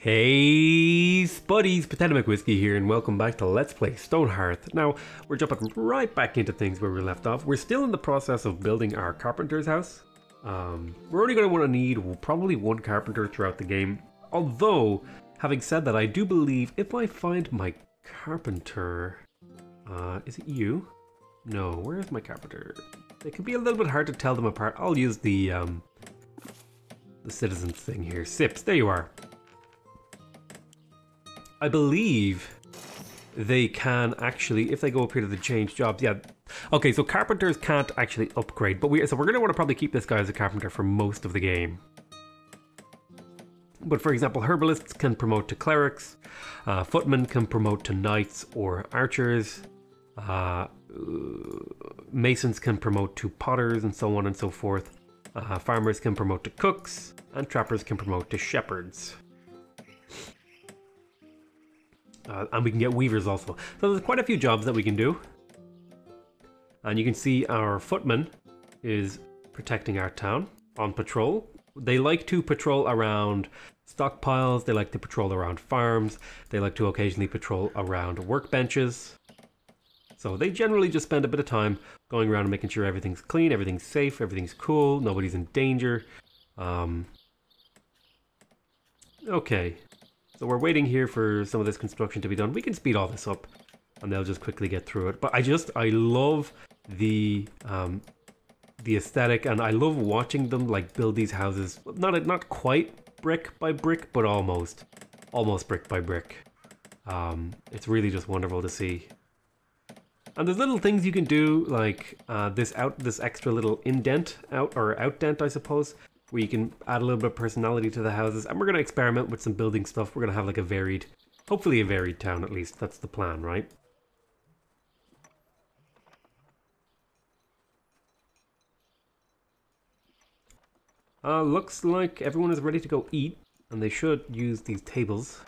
Hey, Spuddies, Potato McWhiskey here, and welcome back to Let's Play Stonehearth. Now, we're jumping right back into things where we left off. We're still in the process of building our carpenter's house. Um, we're only going to want to need probably one carpenter throughout the game. Although, having said that, I do believe if I find my carpenter... Uh, is it you? No, where is my carpenter? It can be a little bit hard to tell them apart. I'll use the, um, the citizens thing here. Sips, there you are. I believe they can actually, if they go up here to the change jobs, yeah. Okay, so carpenters can't actually upgrade, but we so we're gonna want to probably keep this guy as a carpenter for most of the game. But for example, herbalists can promote to clerics, uh, footmen can promote to knights or archers, uh, masons can promote to potters, and so on and so forth. Uh, farmers can promote to cooks, and trappers can promote to shepherds. Uh, and we can get weavers also. So there's quite a few jobs that we can do. And you can see our footman is protecting our town on patrol. They like to patrol around stockpiles, they like to patrol around farms, they like to occasionally patrol around workbenches. So they generally just spend a bit of time going around and making sure everything's clean, everything's safe, everything's cool, nobody's in danger. Um, okay, so we're waiting here for some of this construction to be done. We can speed all this up and they'll just quickly get through it. But I just, I love the um, the aesthetic and I love watching them like build these houses. Not, not quite brick by brick, but almost. Almost brick by brick. Um, it's really just wonderful to see. And there's little things you can do, like uh, this out, this extra little indent out or outdent, I suppose, where you can add a little bit of personality to the houses. And we're going to experiment with some building stuff. We're going to have like a varied, hopefully a varied town at least. That's the plan, right? Uh, looks like everyone is ready to go eat. And they should use these tables.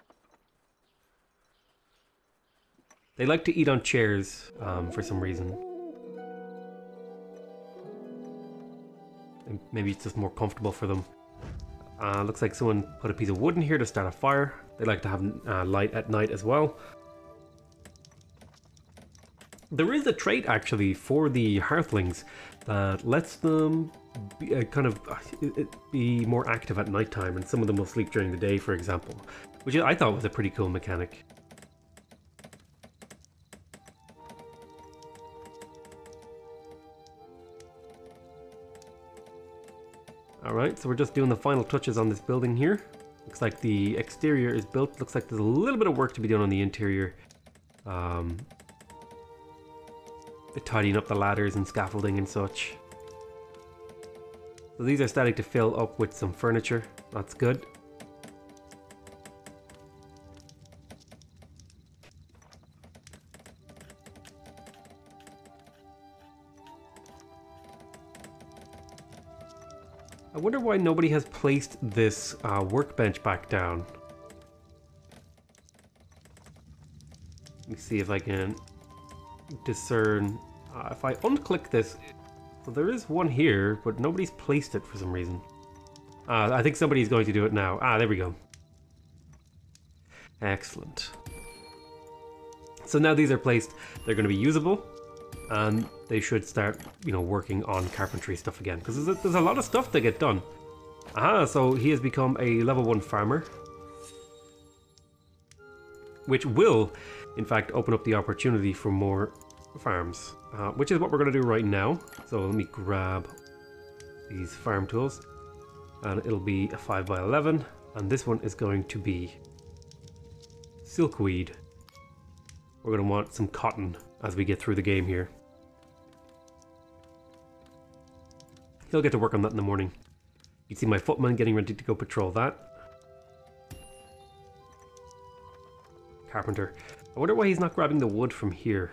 They like to eat on chairs um, for some reason. Maybe it's just more comfortable for them. Uh, looks like someone put a piece of wood in here to start a fire. They like to have uh, light at night as well. There is a trait actually for the Hearthlings that lets them be, uh, kind of uh, be more active at nighttime and some of them will sleep during the day for example, which I thought was a pretty cool mechanic. Alright, so we're just doing the final touches on this building here. Looks like the exterior is built. Looks like there's a little bit of work to be done on the interior. Um, tidying up the ladders and scaffolding and such. So these are starting to fill up with some furniture. That's good. Why nobody has placed this uh, workbench back down. Let me see if I can discern. Uh, if I unclick this, so there is one here, but nobody's placed it for some reason. Uh, I think somebody's going to do it now. Ah, there we go. Excellent. So now these are placed, they're going to be usable and they should start, you know, working on carpentry stuff again because there's, there's a, lot of stuff to get done. Aha, so he has become a level one farmer, which will, in fact, open up the opportunity for more farms, uh, which is what we're going to do right now. So let me grab these farm tools, and it'll be a 5 by 11 and this one is going to be silkweed. We're going to want some cotton as we get through the game here. He'll get to work on that in the morning. You see my footman getting ready to go patrol that. Carpenter. I wonder why he's not grabbing the wood from here.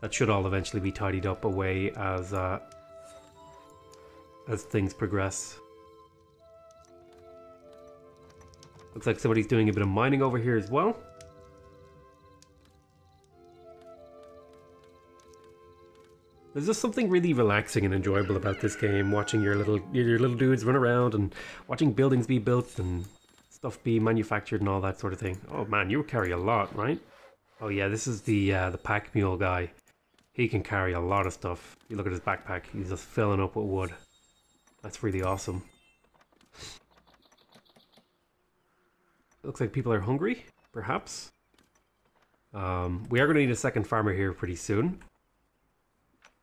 That should all eventually be tidied up away as uh, as things progress. Looks like somebody's doing a bit of mining over here as well. There's just something really relaxing and enjoyable about this game, watching your little your little dudes run around and watching buildings be built and stuff be manufactured and all that sort of thing. Oh man, you carry a lot, right? Oh yeah, this is the uh, the pack mule guy. He can carry a lot of stuff. You look at his backpack, he's just filling up with wood. That's really awesome. looks like people are hungry, perhaps. Um, we are going to need a second farmer here pretty soon.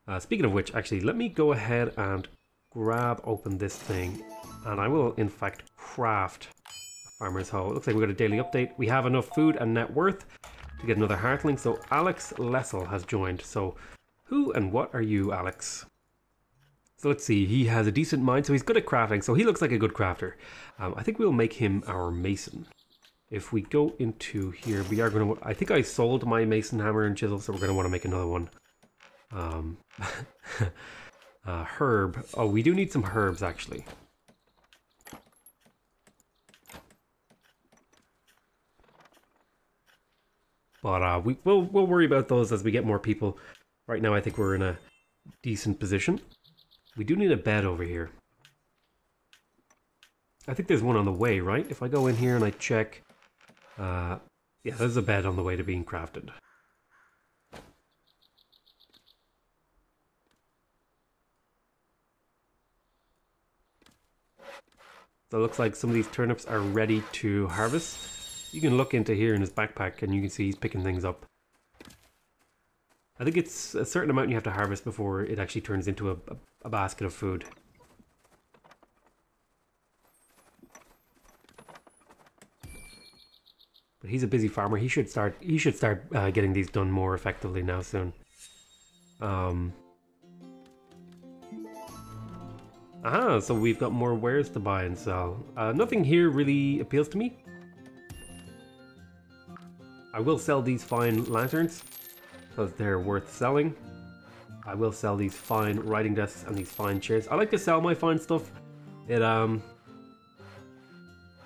Uh, speaking of which, actually, let me go ahead and grab open this thing. And I will, in fact, craft a farmer's hoe. It looks like we got a daily update. We have enough food and net worth to get another Hearthling. So Alex Lessel has joined. So who and what are you, Alex? So let's see, he has a decent mind, so he's good at crafting, so he looks like a good crafter. Um, I think we'll make him our mason. If we go into here, we are going to... I think I sold my mason hammer and chisel, so we're going to want to make another one. Um, uh, herb. Oh, we do need some herbs, actually. But uh, we, we'll, we'll worry about those as we get more people. Right now, I think we're in a decent position. We do need a bed over here. I think there's one on the way, right? If I go in here and I check... Uh, yeah, there's a bed on the way to being crafted. So it looks like some of these turnips are ready to harvest. You can look into here in his backpack and you can see he's picking things up. I think it's a certain amount you have to harvest before it actually turns into a, a, basket of food. But he's a busy farmer. He should start. He should start uh, getting these done more effectively now soon. Um, Aha, so we've got more wares to buy and sell. Uh, nothing here really appeals to me. I will sell these fine lanterns, because they're worth selling. I will sell these fine writing desks and these fine chairs. I like to sell my fine stuff. It, um...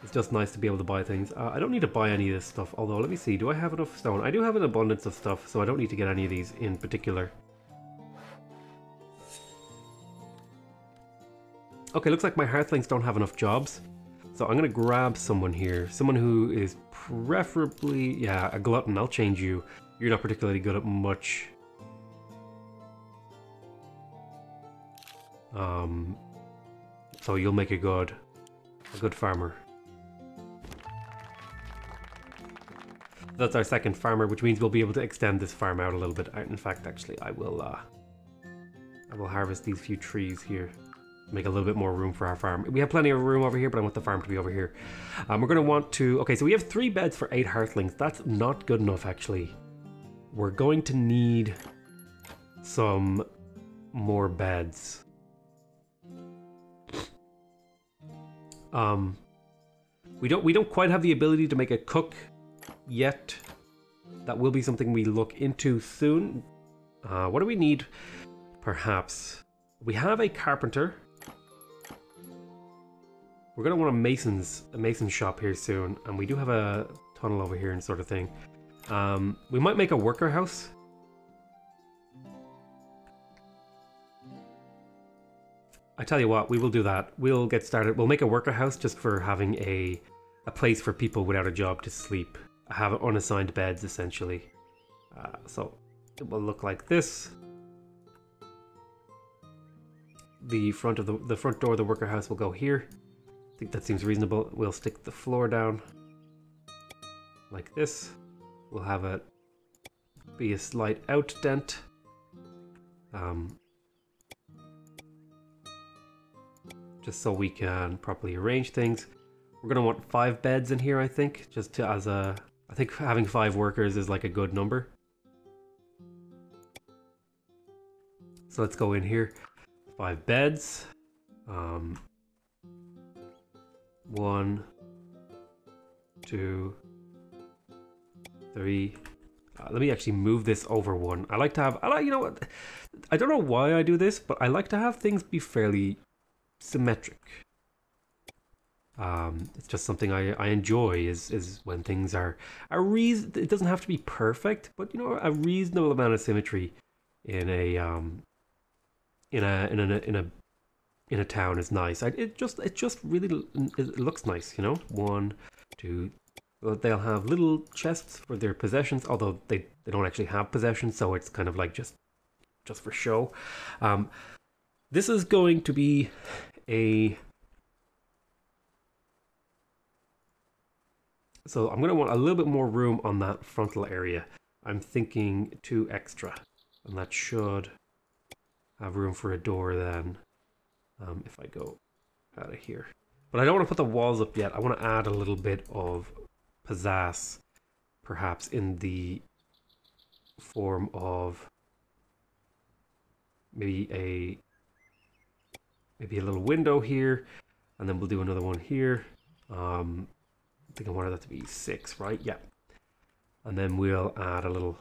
It's just nice to be able to buy things. Uh, I don't need to buy any of this stuff, although let me see, do I have enough stone? I do have an abundance of stuff, so I don't need to get any of these in particular. Okay, looks like my Hearthlings don't have enough jobs. So I'm gonna grab someone here. Someone who is preferably, yeah, a glutton. I'll change you. You're not particularly good at much. Um, so you'll make a good, a good farmer. That's our second farmer, which means we'll be able to extend this farm out a little bit. In fact, actually, I will, uh, I will harvest these few trees here make a little bit more room for our farm. We have plenty of room over here, but I want the farm to be over here. Um, we're going to want to... Okay, so we have three beds for eight hearthlings. That's not good enough, actually. We're going to need some more beds. Um, we don't we don't quite have the ability to make a cook yet. That will be something we look into soon. Uh, what do we need? Perhaps we have a carpenter. We're gonna want a mason's a mason shop here soon, and we do have a tunnel over here and sort of thing. Um, we might make a worker house. I tell you what, we will do that. We'll get started. We'll make a worker house just for having a a place for people without a job to sleep. Have unassigned beds essentially. Uh, so it will look like this. The front of the the front door of the worker house will go here. I think that seems reasonable. We'll stick the floor down like this. We'll have it be a slight out dent. Um, just so we can properly arrange things. We're gonna want five beds in here, I think, just to, as a. I think having five workers is like a good number. So let's go in here. Five beds. Um, one, two, three. Uh, let me actually move this over one. I like to have, I like, you know what? I don't know why I do this, but I like to have things be fairly symmetric. Um, it's just something I, I enjoy is is when things are a reason. It doesn't have to be perfect, but you know a reasonable amount of symmetry in a um in a in a in a in a town is nice. I, it just it just really it looks nice, you know. One, two. They'll have little chests for their possessions, although they they don't actually have possessions, so it's kind of like just just for show. Um, this is going to be a so I'm going to want a little bit more room on that frontal area. I'm thinking two extra, and that should have room for a door then um, if I go out of here. But I don't want to put the walls up yet. I want to add a little bit of pizzazz, perhaps in the form of maybe a maybe a little window here, and then we'll do another one here. Um, I think I wanted that to be six, right? Yeah. And then we'll add a little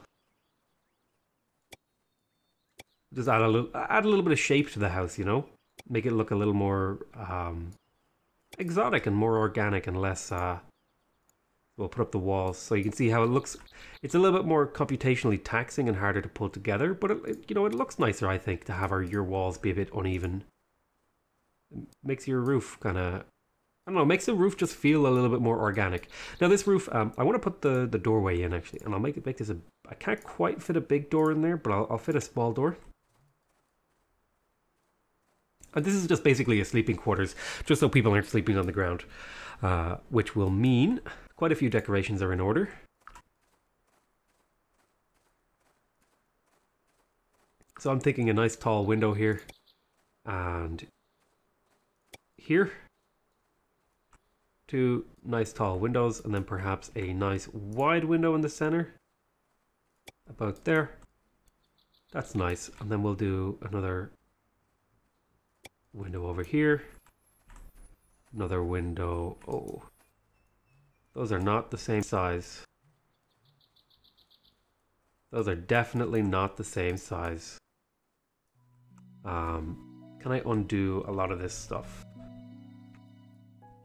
just add a little add a little bit of shape to the house, you know? Make it look a little more um, exotic and more organic and less uh, we'll put up the walls so you can see how it looks it's a little bit more computationally taxing and harder to pull together but it, it, you know it looks nicer i think to have our your walls be a bit uneven it makes your roof kind of I don't know, makes the roof just feel a little bit more organic. Now this roof, um, I want to put the, the doorway in actually, and I'll make it make this a, I can't quite fit a big door in there, but I'll, I'll fit a small door. And this is just basically a sleeping quarters, just so people aren't sleeping on the ground, uh, which will mean quite a few decorations are in order. So I'm thinking a nice tall window here, and here two nice tall windows and then perhaps a nice wide window in the center about there that's nice and then we'll do another window over here another window oh those are not the same size those are definitely not the same size um, can I undo a lot of this stuff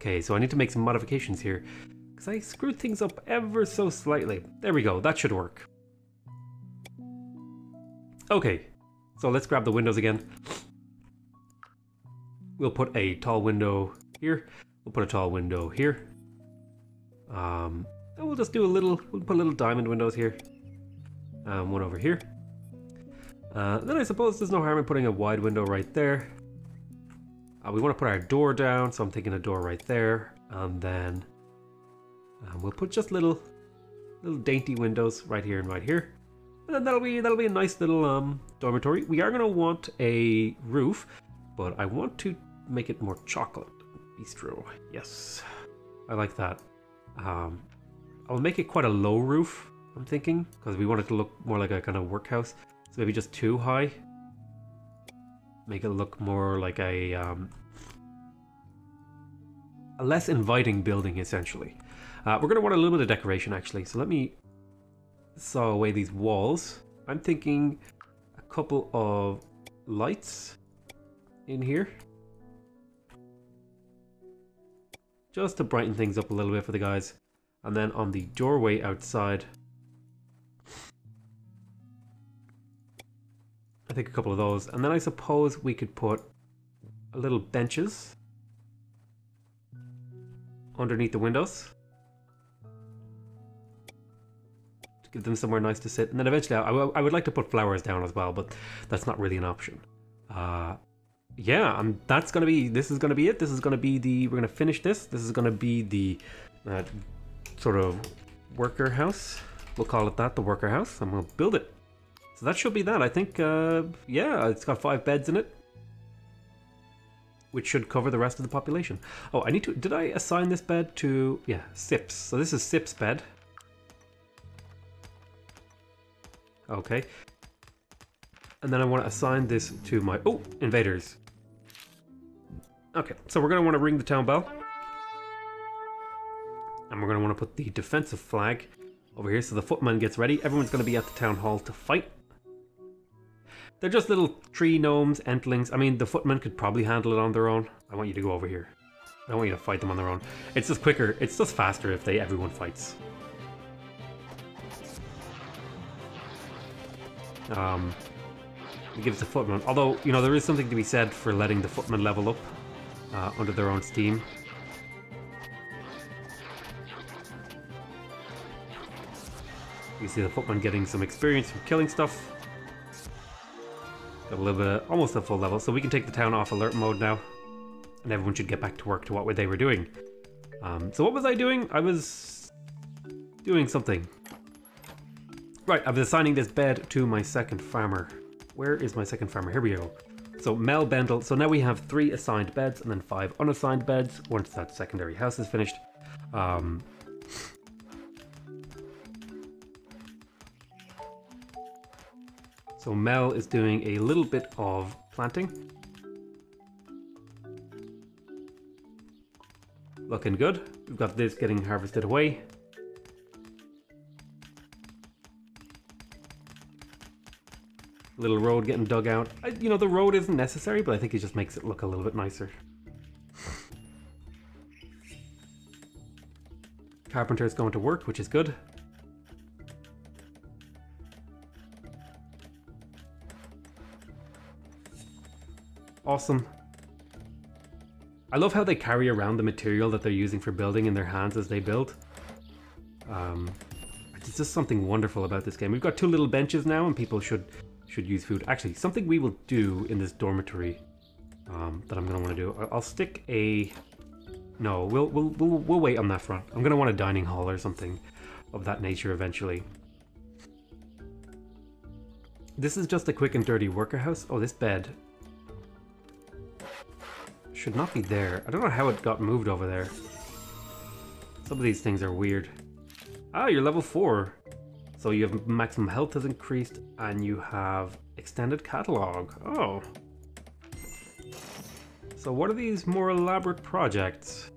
Okay, so I need to make some modifications here because I screwed things up ever so slightly. There we go, that should work. Okay, so let's grab the windows again. We'll put a tall window here. We'll put a tall window here. Um, and we'll just do a little, we'll put little diamond windows here. Um, one over here. Uh, then I suppose there's no harm in putting a wide window right there. Uh, we want to put our door down, so I'm thinking a door right there. And then um, we'll put just little little dainty windows right here and right here. And then that'll be that'll be a nice little um, dormitory. We are going to want a roof, but I want to make it more chocolate. Bistro, yes. I like that. Um, I'll make it quite a low roof, I'm thinking, because we want it to look more like a kind of workhouse. So maybe just too high make it look more like a um, a less inviting building essentially. Uh, we're going to want a little bit of decoration actually, so let me saw away these walls. I'm thinking a couple of lights in here. Just to brighten things up a little bit for the guys. And then on the doorway outside, I think a couple of those. And then I suppose we could put a little benches underneath the windows. To give them somewhere nice to sit. And then eventually I, I would like to put flowers down as well, but that's not really an option. Uh, yeah, and that's gonna be, this is gonna be it. This is gonna be the, we're gonna finish this. This is gonna be the uh, sort of worker house. We'll call it that, the worker house. I'm gonna build it. So that should be that. I think, uh, yeah, it's got five beds in it. Which should cover the rest of the population. Oh, I need to... Did I assign this bed to... Yeah, Sips. So this is Sips' bed. Okay. And then I want to assign this to my... Oh, invaders. Okay, so we're going to want to ring the town bell. And we're going to want to put the defensive flag over here so the footman gets ready. Everyone's going to be at the town hall to fight. They're just little tree gnomes, entlings. I mean, the footmen could probably handle it on their own. I want you to go over here. I don't want you to fight them on their own. It's just quicker. It's just faster if they everyone fights. Um, It gives the footman. Although, you know, there is something to be said for letting the footman level up uh, under their own steam. You see the footman getting some experience from killing stuff. Got a little bit of, almost a full level, so we can take the town off alert mode now. And everyone should get back to work to what they were doing. Um, so what was I doing? I was doing something. Right, I was assigning this bed to my second farmer. Where is my second farmer? Here we go. So Mel Bendel. So now we have three assigned beds and then five unassigned beds once that secondary house is finished. Um, so Mel is doing a little bit of planting. Looking good. We've got this getting harvested away. Little road getting dug out. I, you know, the road isn't necessary, but I think it just makes it look a little bit nicer. Carpenter's going to work, which is good. Awesome. I love how they carry around the material that they're using for building in their hands as they build. Um, it's just something wonderful about this game. We've got two little benches now and people should should use food. Actually, something we will do in this dormitory um, that I'm to want to do. I'll stick a... No, we'll, we'll, we'll, we'll wait on that front. I'm to want a dining hall or something of that nature eventually. This is just a quick and dirty worker house. Oh, this bed should not be there. I don't know how it got moved over there. Some of these things are weird. Ah, you're level 4. So you have maximum health has increased and you have extended catalog. Oh. So what are these more elaborate projects?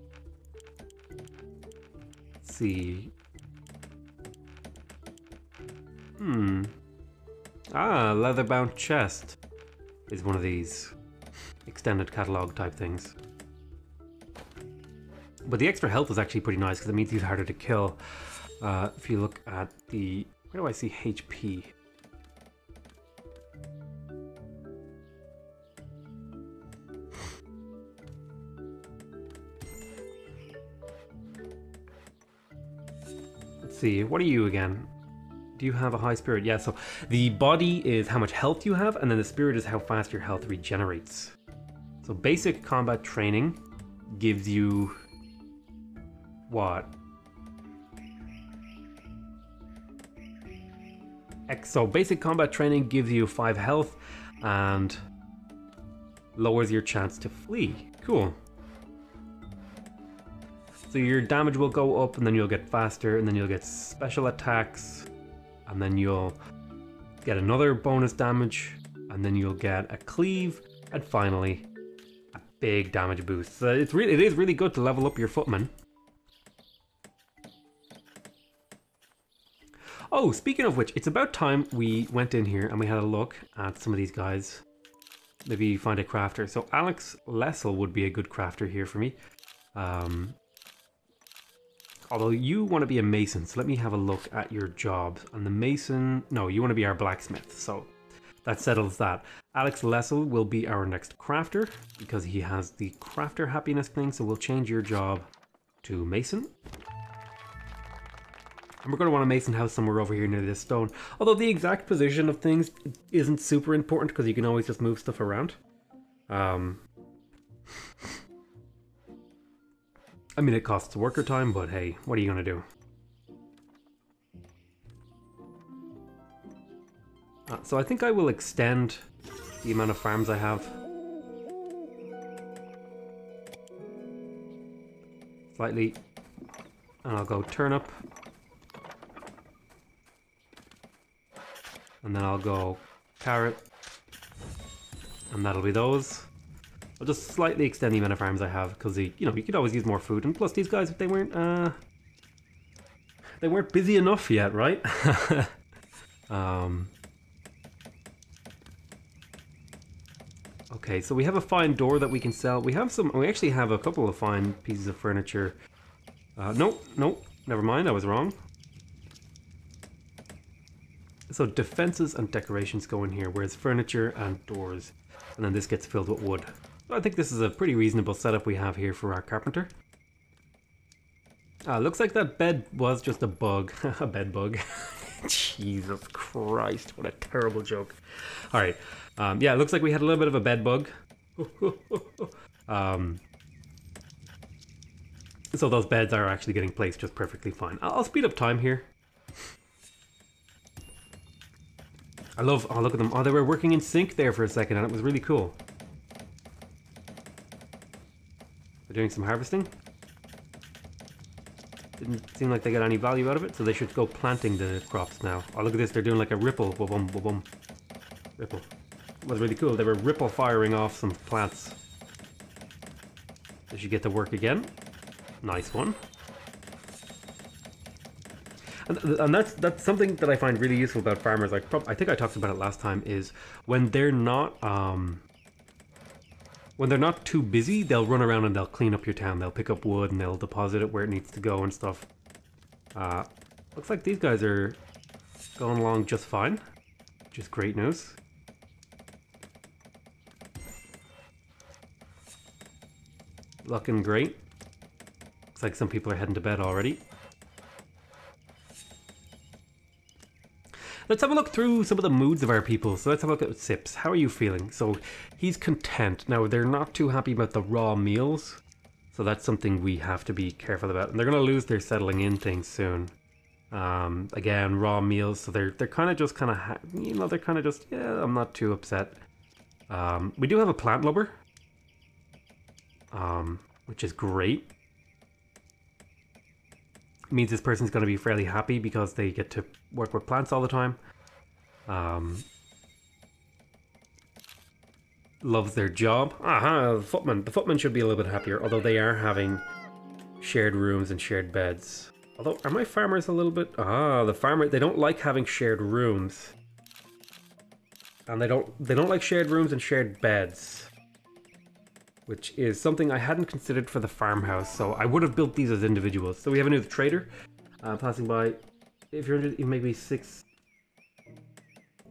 Let's see. Hmm. Ah, leather-bound chest is one of these extended catalog type things. But the extra health is actually pretty nice because it means he's harder to kill. Uh, if you look at the where do I see HP? Let's see, what are you again? Do you have a high spirit? Yeah, so the body is how much health you have, and then the spirit is how fast your health regenerates. So basic combat training gives you what? So basic combat training gives you 5 health and lowers your chance to flee. Cool. So your damage will go up and then you'll get faster and then you'll get special attacks and then you'll get another bonus damage and then you'll get a cleave and finally a big damage boost. So it's really it is really good to level up your footman. Oh, speaking of which, it's about time we went in here and we had a look at some of these guys. Maybe find a crafter. So Alex Lessel would be a good crafter here for me. Um, although you want to be a mason, so let me have a look at your job. And the mason, no, you want to be our blacksmith. So that settles that. Alex Lessel will be our next crafter because he has the crafter happiness thing. So we'll change your job to mason. And we're going to want a mason house somewhere over here near this stone. Although the exact position of things isn't super important because you can always just move stuff around. Um, I mean, it costs worker time, but hey, what are you going to do? Uh, so I think I will extend the amount of farms I have. Slightly. And I'll go turnip. And then I'll go carrot. And that'll be those. I'll just slightly extend the amount of farms I have because you know you could always use more food. And plus, these guys they weren't uh, they weren't busy enough yet, right? um, okay, so we have a fine door that we can sell. We have some. We actually have a couple of fine pieces of furniture. Uh, nope, nope. Never mind. I was wrong. So defenses and decorations go in here, whereas furniture and doors. And then this gets filled with wood. So I think this is a pretty reasonable setup we have here for our carpenter. Ah, looks like that bed was just a bug. a bed bug. Jesus Christ, what a terrible joke. Alright, um, yeah, it looks like we had a little bit of a bed bug. um, so those beds are actually getting placed just perfectly fine. I'll speed up time here. I love, oh look at them, oh they were working in sync there for a second and it was really cool. They're doing some harvesting. Didn't seem like they got any value out of it, so they should go planting the crops now. Oh look at this, they're doing like a ripple, boom, boom, boom. Ripple. It was really cool, they were ripple firing off some plants. Did you get to work again? Nice one. And, and that's that's something that I find really useful about farmers. Like I think I talked about it last time. Is when they're not um, when they're not too busy, they'll run around and they'll clean up your town. They'll pick up wood and they'll deposit it where it needs to go and stuff. Uh, looks like these guys are going along just fine, which is great news. Looking great. Looks like some people are heading to bed already. Let's have a look through some of the moods of our people. So let's have a look at Sips. How are you feeling? So he's content. Now, they're not too happy about the raw meals. So that's something we have to be careful about. And they're going to lose their settling in thing soon. Um, again, raw meals. So they're they're kind of just kind of, you know, they're kind of just, yeah, I'm not too upset. Um, we do have a plant lubber. Um, which is great means this person's going to be fairly happy because they get to work with plants all the time. Um, loves their job. Aha, the footman. The footman should be a little bit happier, although they are having shared rooms and shared beds. Although, are my farmers a little bit... Ah, the farmer... They don't like having shared rooms. And they don't... They don't like shared rooms and shared beds which is something I hadn't considered for the farmhouse, so I would have built these as individuals. So we have a new trader uh, passing by. If you're interested, maybe six...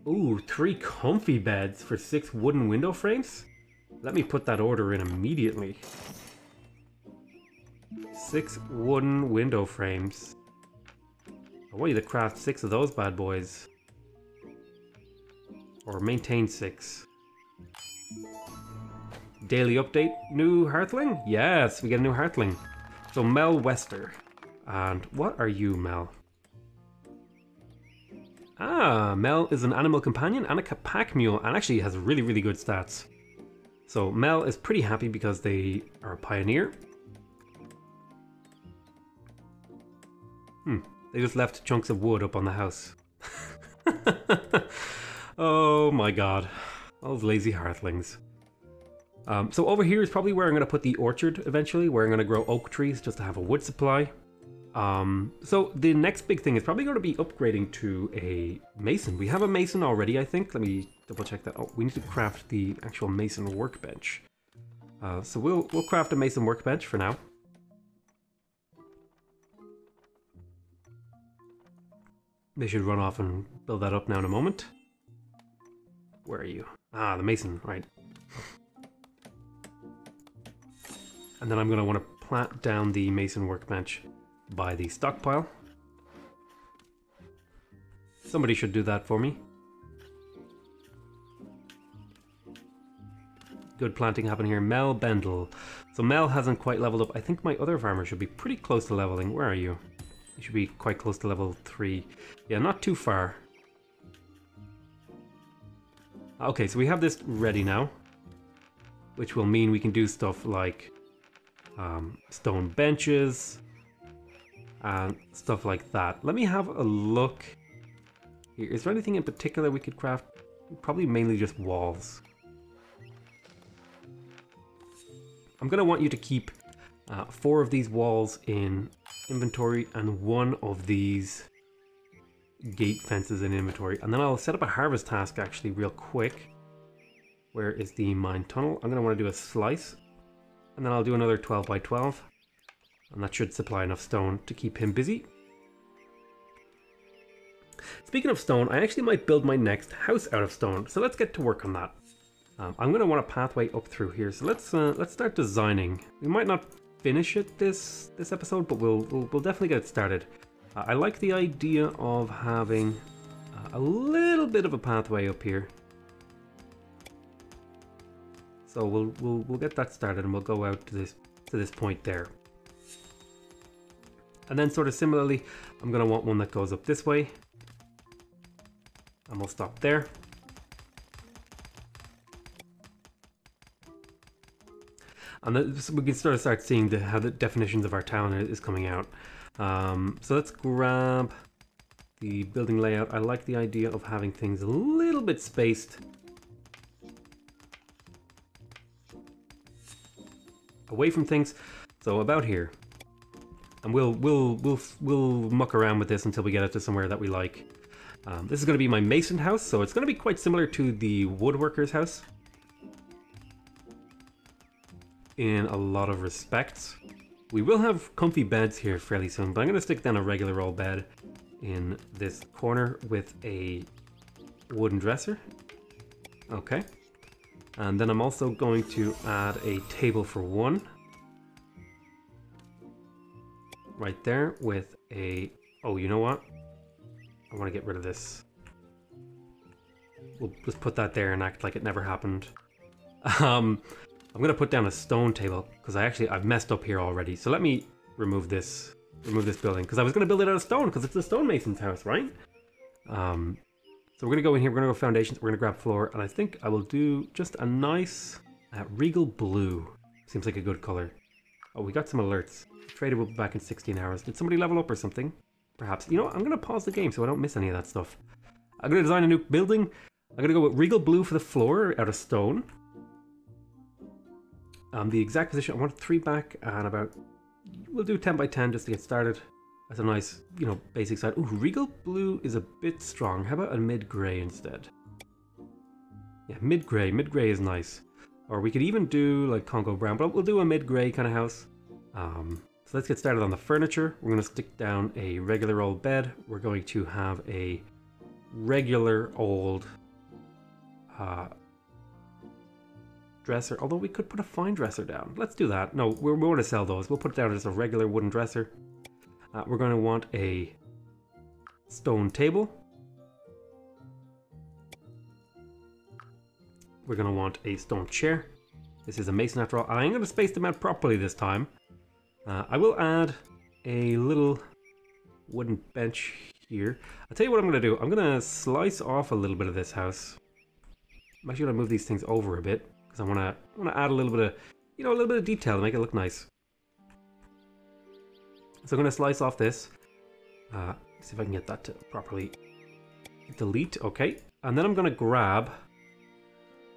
Ooh, three comfy beds for six wooden window frames? Let me put that order in immediately. Six wooden window frames. I want you to craft six of those bad boys. Or maintain six. Daily update, new Hearthling? Yes, we get a new Hearthling. So Mel Wester. And what are you, Mel? Ah, Mel is an animal companion and a pack mule and actually has really, really good stats. So Mel is pretty happy because they are a pioneer. Hmm, they just left chunks of wood up on the house. oh my god, those lazy hearthlings. Um, so over here is probably where I'm going to put the orchard eventually, where I'm going to grow oak trees just to have a wood supply. Um, so the next big thing is probably going to be upgrading to a mason. We have a mason already, I think. Let me double check that. Oh, we need to craft the actual mason workbench. Uh, so we'll we'll craft a mason workbench for now. They should run off and build that up now in a moment. Where are you? Ah, the mason, right. And then I'm going to want to plant down the mason workbench by the stockpile. Somebody should do that for me. Good planting happening here. Mel Bendel. So Mel hasn't quite leveled up. I think my other farmer should be pretty close to leveling. Where are you? You should be quite close to level 3. Yeah, not too far. Ah, okay, so we have this ready now. Which will mean we can do stuff like um, stone benches, and stuff like that. Let me have a look here. Is there anything in particular we could craft? Probably mainly just walls. I'm going to want you to keep uh, four of these walls in inventory and one of these gate fences in inventory. And then I'll set up a harvest task actually real quick. Where is the mine tunnel? I'm going to want to do a slice and then I'll do another 12 by 12. And that should supply enough stone to keep him busy. Speaking of stone, I actually might build my next house out of stone. So let's get to work on that. Um, I'm going to want a pathway up through here. So let's uh, let's start designing. We might not finish it this this episode, but we'll we'll, we'll definitely get it started. Uh, I like the idea of having uh, a little bit of a pathway up here. So we'll we'll we'll get that started and we'll go out to this to this point there. And then sort of similarly, I'm gonna want one that goes up this way. And we'll stop there. And we can sort of start seeing the, how the definitions of our town is coming out. Um, so let's grab the building layout. I like the idea of having things a little bit spaced. Away from things. So about here. And we'll we'll we'll we'll muck around with this until we get it to somewhere that we like. Um, this is going to be my mason house, so it's going to be quite similar to the woodworker's house in a lot of respects. We will have comfy beds here fairly soon, but I'm going to stick down a regular old bed in this corner with a wooden dresser. Okay. And then I'm also going to add a table for one. Right there with a... Oh, you know what? I want to get rid of this. We'll just put that there and act like it never happened. Um, I'm gonna put down a stone table because I actually I've messed up here already. So let me remove this remove this building because I was gonna build it out of stone because it's a stonemason's house, right? Um, we're gonna go in here. We're gonna go foundations. We're gonna grab floor, and I think I will do just a nice uh, regal blue. Seems like a good color. Oh, we got some alerts. Trader will be back in 16 hours. Did somebody level up or something? Perhaps. You know what? I'm gonna pause the game so I don't miss any of that stuff. I'm gonna design a new building. I'm gonna go with regal blue for the floor out of stone. Um, the exact position, I want three back and about, we'll do 10 by 10 just to get started. A nice, you know, basic side. Ooh, Regal Blue is a bit strong. How about a mid-grey instead? Yeah, mid-grey. Mid-grey is nice. Or we could even do like Congo Brown, but we'll do a mid-grey kind of house. Um, so let's get started on the furniture. We're going to stick down a regular old bed. We're going to have a regular old uh, dresser. Although we could put a fine dresser down. Let's do that. No, we're, we want to sell those. We'll put it down as a regular wooden dresser. Uh, we're going to want a stone table. We're going to want a stone chair. This is a mason after all. I'm going to space them out properly this time. Uh, I will add a little wooden bench here. I'll tell you what I'm going to do. I'm going to slice off a little bit of this house. I'm actually going to move these things over a bit because I want to want to add a little bit of, you know, a little bit of detail to make it look nice. So I'm going to slice off this. Uh, see if I can get that to properly delete. Okay, and then I'm going to grab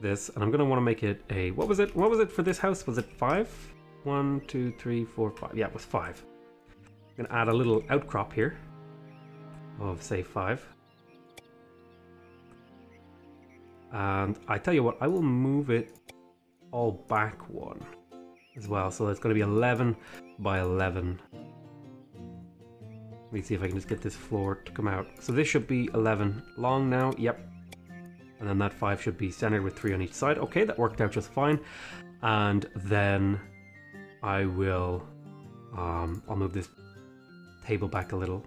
this, and I'm going to want to make it a. What was it? What was it for this house? Was it five? One, two, three, four, five. Yeah, it was five. I'm going to add a little outcrop here of say five. And I tell you what, I will move it all back one as well. So it's going to be 11 by 11. Let me see if I can just get this floor to come out. So this should be 11 long now. Yep. And then that 5 should be centered with 3 on each side. Okay, that worked out just fine. And then I will... Um, I'll move this table back a little.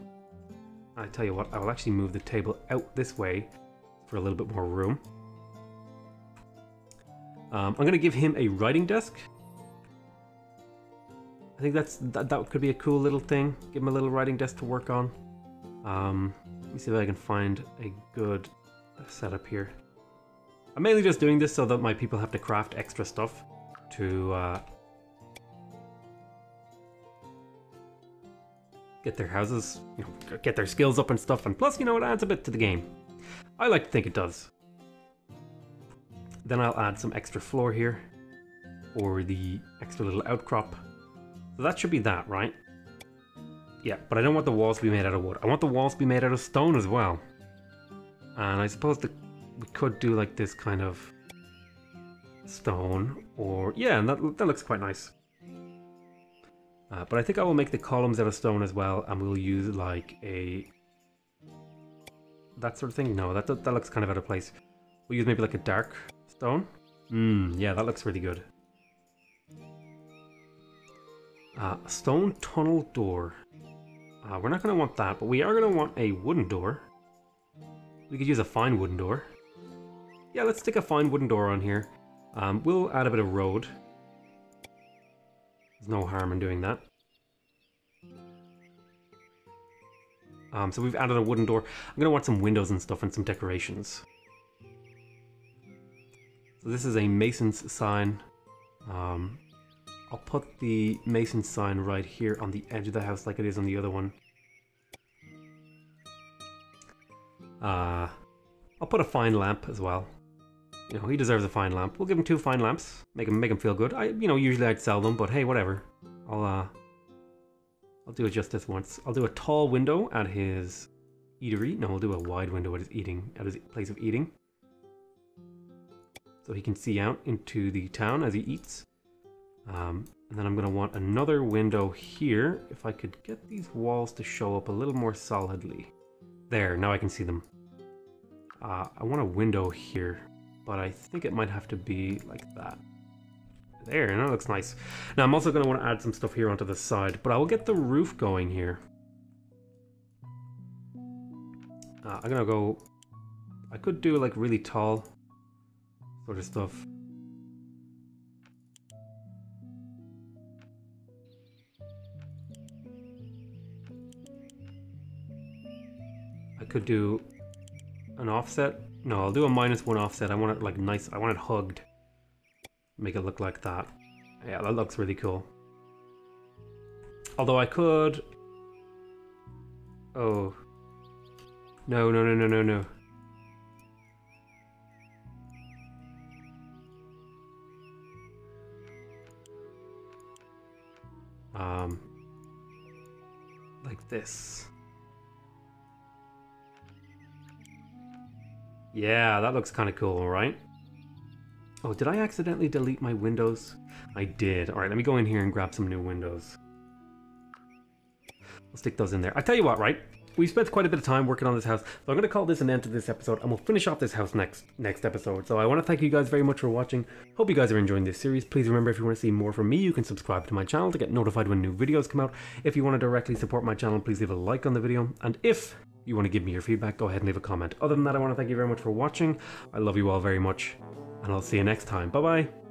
I tell you what, I will actually move the table out this way for a little bit more room. Um, I'm going to give him a writing desk. I think that's that, that could be a cool little thing. Give him a little writing desk to work on. Um, let me see if I can find a good setup here. I'm mainly just doing this so that my people have to craft extra stuff to uh, get their houses, you know, get their skills up and stuff. And plus, you know, it adds a bit to the game. I like to think it does. Then I'll add some extra floor here for the extra little outcrop. That should be that, right? Yeah, but I don't want the walls to be made out of wood. I want the walls to be made out of stone as well. And I suppose that we could do like this kind of stone or yeah, and that, that looks quite nice. Uh, but I think I will make the columns out of stone as well and we'll use like a that sort of thing? No, that, that, that looks kind of out of place. We'll use maybe like a dark stone. Hmm, yeah, that looks really good. Uh, stone tunnel door. Uh, we're not going to want that, but we are going to want a wooden door. We could use a fine wooden door. Yeah, let's stick a fine wooden door on here. Um, we'll add a bit of road. There's no harm in doing that. Um, so we've added a wooden door. I'm going to want some windows and stuff and some decorations. So this is a mason's sign. Um, I'll put the mason sign right here on the edge of the house like it is on the other one. Uh, I'll put a fine lamp as well. You know, he deserves a fine lamp. We'll give him two fine lamps. Make him make him feel good. I, you know, usually I'd sell them, but hey, whatever. I'll uh, I'll do it just this once. I'll do a tall window at his eatery. No, we'll do a wide window at his eating at his place of eating, so he can see out into the town as he eats. Um, and then I'm going to want another window here. If I could get these walls to show up a little more solidly. There, now I can see them. Uh, I want a window here, but I think it might have to be like that. There, and that looks nice. Now I'm also going to want to add some stuff here onto the side, but I will get the roof going here. Uh, I'm going to go... I could do like really tall sort of stuff. Could do an offset. No, I'll do a minus one offset. I want it like nice. I want it hugged. Make it look like that. Yeah, that looks really cool. Although I could... Oh. No, no, no, no, no, no. Um, like this. Yeah, that looks kind of cool, right? Oh, did I accidentally delete my windows? I did. All right, let me go in here and grab some new windows. I'll stick those in there. I tell you what, right? We spent quite a bit of time working on this house, so I'm going to call this an end to this episode, and we'll finish off this house next next episode. So I want to thank you guys very much for watching. Hope you guys are enjoying this series. Please remember, if you want to see more from me, you can subscribe to my channel to get notified when new videos come out. If you want to directly support my channel, please leave a like on the video, and if you want to give me your feedback, go ahead and leave a comment. Other than that, I want to thank you very much for watching. I love you all very much, and I'll see you next time. Bye bye.